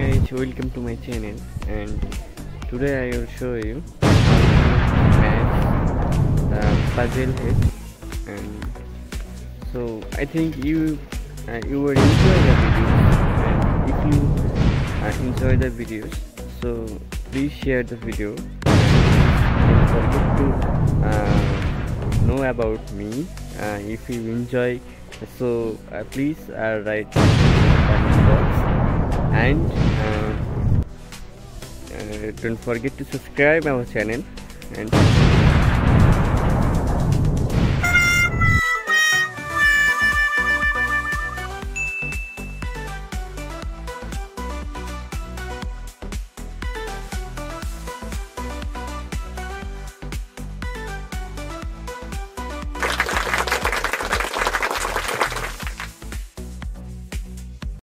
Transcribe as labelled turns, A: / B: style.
A: guys welcome to my channel and today I will show you uh, puzzle head and so I think you uh, you will enjoy the videos and if you uh, enjoy the videos so please share the video don't forget to uh, know about me uh, if you enjoy so uh, please uh, write and uh, uh, don't forget to subscribe our channel and